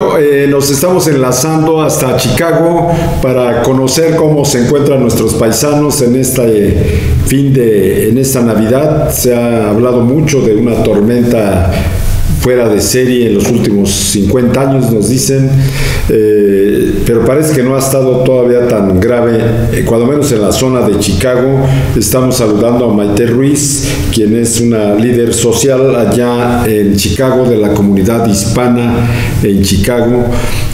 Eh, nos estamos enlazando hasta Chicago para conocer cómo se encuentran nuestros paisanos en este fin de, en esta Navidad. Se ha hablado mucho de una tormenta fuera de serie en los últimos 50 años, nos dicen, eh, pero parece que no ha estado todavía tan grave, eh, cuando menos en la zona de Chicago. Estamos saludando a Maite Ruiz, quien es una líder social allá en Chicago, de la comunidad hispana en Chicago,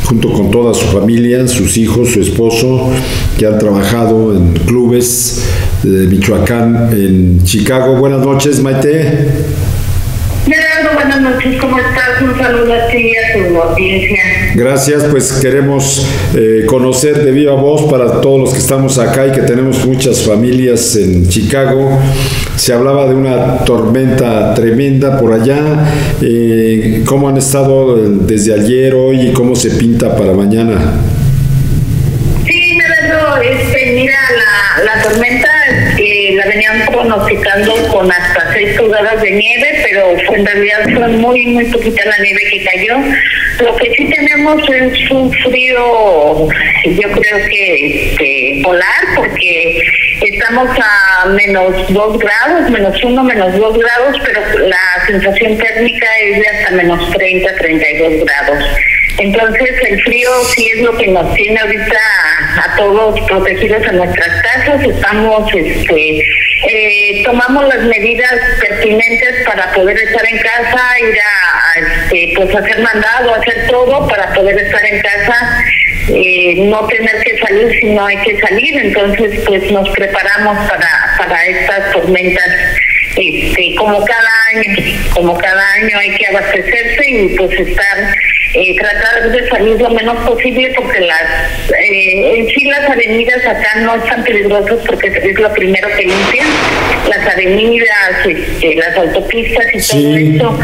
junto con toda su familia, sus hijos, su esposo, que han trabajado en clubes de Michoacán en Chicago. Buenas noches, Maite buenas noches, ¿cómo estás? Un saludo a ti y a tu audiencia. Gracias, pues queremos eh, conocer de viva voz para todos los que estamos acá y que tenemos muchas familias en Chicago. Se hablaba de una tormenta tremenda por allá. Eh, ¿Cómo han estado desde ayer, hoy y cómo se pinta para mañana? Sí, este, mira, la, la tormenta la venían pronosticando con hasta 6 pulgadas de nieve, pero en realidad fue muy, muy poquita la nieve que cayó. Lo que sí tenemos es un frío, yo creo que polar, porque estamos a menos 2 grados, menos 1, menos 2 grados, pero la sensación térmica es de hasta menos 30, 32 grados. Entonces el frío sí es lo que nos tiene ahorita a todos protegidos en nuestras casas. Estamos, este, eh, tomamos las medidas pertinentes para poder estar en casa, ir a, este, pues hacer mandado, hacer todo para poder estar en casa. Eh, no tener que salir si no hay que salir, entonces pues nos preparamos para, para estas tormentas este, como cada año, como cada año hay que abastecerse y pues estar eh, tratar de salir lo menos posible porque las eh, en sí las avenidas acá no están peligrosas porque es lo primero que limpian. Las avenidas este, las autopistas y todo esto.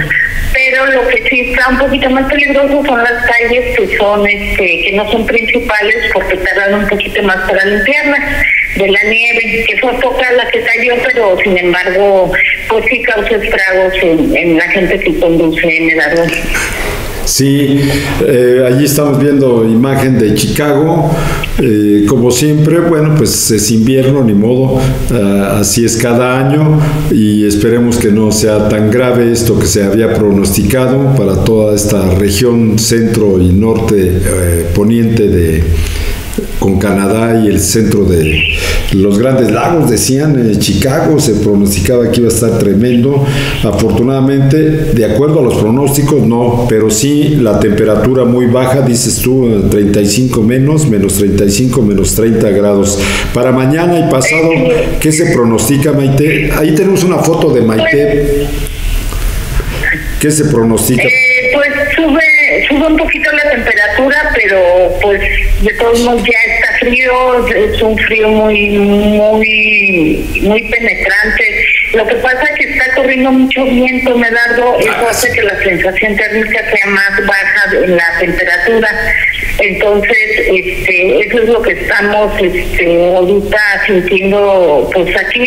Pero lo que sí está un poquito más peligroso son las calles que son este que no son principales porque tardan un poquito más para limpiarlas de la nieve que fue poca la que cayó pero sin embargo pues sí causa estragos en, en la gente que conduce en el árbol Sí, eh, allí estamos viendo imagen de Chicago, eh, como siempre, bueno, pues es invierno, ni modo, eh, así es cada año y esperemos que no sea tan grave esto que se había pronosticado para toda esta región centro y norte poniente de con Canadá y el centro de los grandes lagos, decían, en Chicago se pronosticaba que iba a estar tremendo. Afortunadamente, de acuerdo a los pronósticos, no, pero sí la temperatura muy baja, dices tú, 35 menos, menos 35, menos 30 grados. Para mañana y pasado, ¿qué se pronostica, Maite? Ahí tenemos una foto de Maite. ¿Qué se pronostica? Eh, pues sube un poquito la temperatura, pero pues de todos modos ya está frío, es un frío muy, muy, muy penetrante. Lo que pasa es que está corriendo mucho viento, Medardo, eso hace que la sensación térmica sea más baja en la temperatura. Entonces, este, eso es lo que estamos este, ahorita sintiendo, pues aquí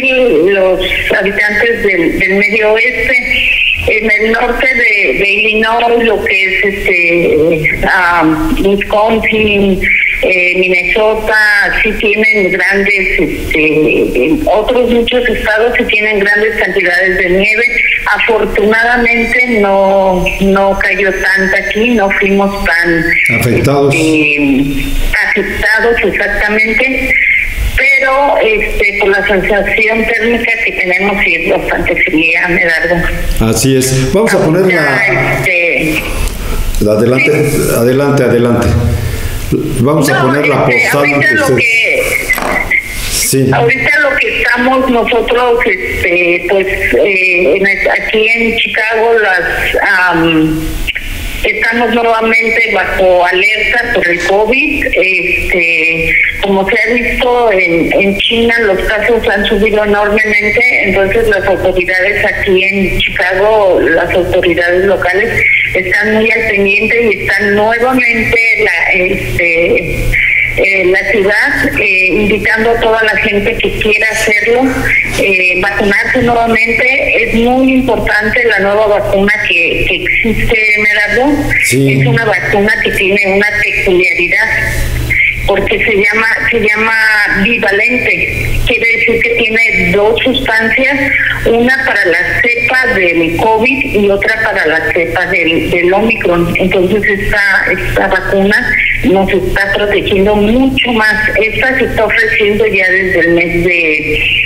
los habitantes del, del medio oeste en el norte de, de Illinois, lo que es este um, Wisconsin, eh, Minnesota, sí tienen grandes, este, otros muchos estados sí tienen grandes cantidades de nieve. Afortunadamente no no cayó tanto aquí, no fuimos tan afectados. Este, afectados exactamente pero este por la sensación térmica que tenemos sí es bastante fría, Medardo. Así es. Vamos a poner la... Este, adelante, adelante, adelante. Vamos a poner la este, postal. Ahorita lo que, sí. ahorita lo que estamos nosotros, este, pues eh, aquí en Chicago, las... Um, Estamos nuevamente bajo alerta por el COVID. Este, como se ha visto en, en China, los casos han subido enormemente, entonces las autoridades aquí en Chicago, las autoridades locales, están muy al pendiente y están nuevamente la, este, eh, la ciudad, eh, invitando a toda la gente que quiera hacerlo, eh, vacunarse nuevamente. Es muy importante la nueva vacuna que, que existe, Merardo. Es una vacuna que tiene una peculiaridad porque se llama se llama bivalente quiere decir que tiene dos sustancias una para la cepa del covid y otra para la cepa del, del omicron entonces esta esta vacuna nos está protegiendo mucho más. Esta se está ofreciendo ya desde el mes de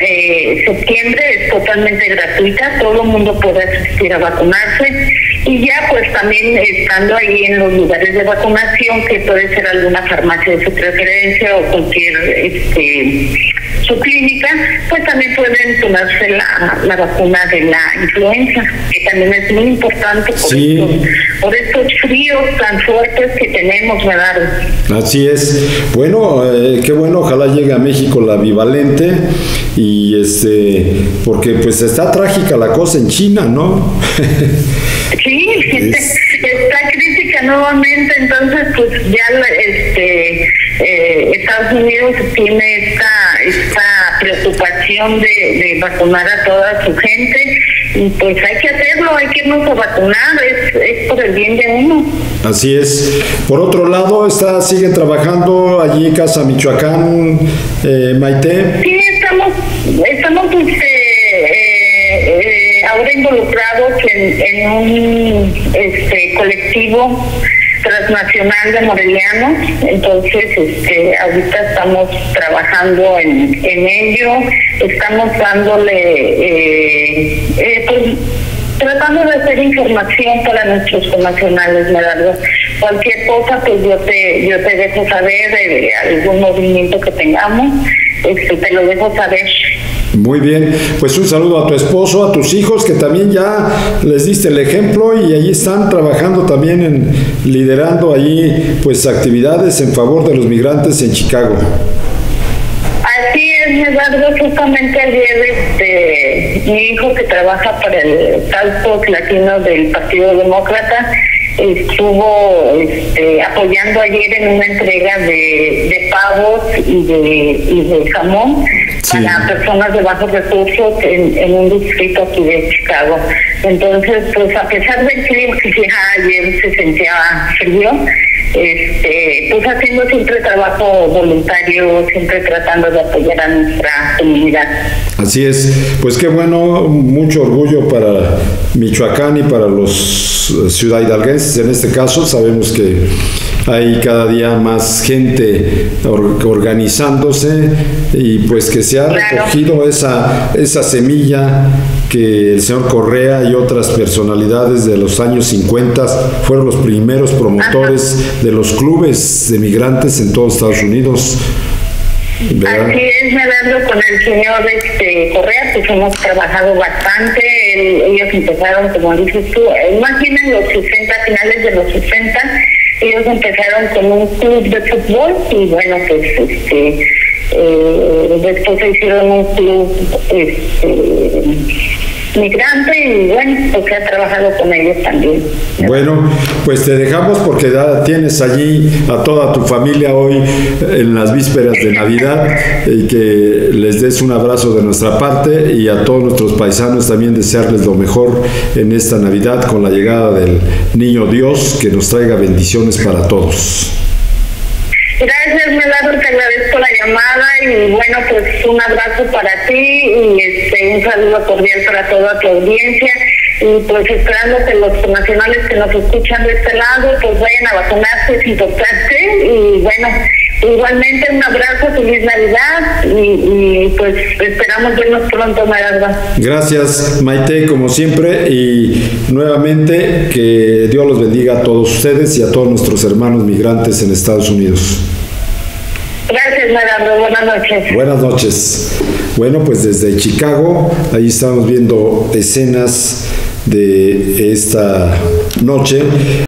eh, septiembre es totalmente gratuita, todo el mundo puede asistir a vacunarse. Y ya pues también estando ahí en los lugares de vacunación, que puede ser alguna farmacia de su preferencia o cualquier este su clínica, pues también pueden tomarse la, la vacuna de la influenza, que también es muy importante por, estos, por estos fríos tan fuertes que tenemos, ¿verdad? Así es. Bueno, eh, qué bueno, ojalá llegue a México la bivalente y este, porque pues está trágica la cosa en China, ¿no? sí, está crítica nuevamente, entonces pues ya este eh, Estados Unidos tiene esta esta preocupación de, de, vacunar a toda su gente y pues hay que hacerlo, hay que irnos a vacunar, es, es por el bien de uno. Así es. Por otro lado, está sigue trabajando allí Casa Michoacán, eh, Maite. Sí, estamos, estamos eh, eh, ahora involucrados en, en un este, colectivo transnacional de morelianos, entonces este, ahorita estamos trabajando en, en ello, estamos dándole, eh, eh, pues, tratando de hacer información para nuestros connacionales, Meraldo. Cualquier cosa, pues yo te, yo te dejo saber de algún movimiento que tengamos, este, te lo dejo saber. Muy bien, pues un saludo a tu esposo, a tus hijos, que también ya les diste el ejemplo y allí están trabajando también en liderando allí pues actividades en favor de los migrantes en Chicago. Así es, Eduardo, justamente ayer este, mi hijo que trabaja para el Talco Latino del Partido Demócrata estuvo este, apoyando ayer en una entrega de, de pavos y de, y de jamón para personas de bajos recursos en, en, un distrito aquí de Chicago. Entonces, pues a pesar del frío que ya ayer se sentía frío, este, pues haciendo siempre trabajo voluntario, siempre tratando de apoyar a nuestra comunidad. Así es, pues qué bueno, mucho orgullo para Michoacán y para los ciudad hidalguenses en este caso, sabemos que hay cada día más gente organizándose y pues que se ha recogido esa, esa semilla que el señor Correa y otras personalidades de los años 50 fueron los primeros promotores de los clubes de migrantes en todos Estados Unidos. Así es, Medardo, con el señor este, Correa, pues hemos trabajado bastante. ellos empezaron, como dices tú, más bien en los 60, finales de los 60, ellos empezaron con un club de fútbol y bueno, pues este eh, después hicieron un club este, migrante y bueno, porque ha trabajado con ellos también. Bueno, pues te dejamos porque ya tienes allí a toda tu familia hoy en las vísperas de Navidad y que les des un abrazo de nuestra parte y a todos nuestros paisanos también desearles lo mejor en esta Navidad con la llegada del Niño Dios que nos traiga bendiciones para todos. Gracias, Melado, te agradezco la llamada y bueno, pues un abrazo para ti y este, un saludo cordial para toda tu audiencia. Y pues esperando que los nacionales que nos escuchan de este lado pues vayan a vacunarse, es importante y bueno, igualmente un abrazo, feliz Navidad y, y pues esperamos vernos pronto, Melado. Gracias, Maite, como siempre y nuevamente que Dios los bendiga a todos ustedes y a todos nuestros hermanos migrantes en Estados Unidos. Gracias, Marando. Buenas noches. Buenas noches. Bueno, pues desde Chicago, ahí estamos viendo escenas de esta noche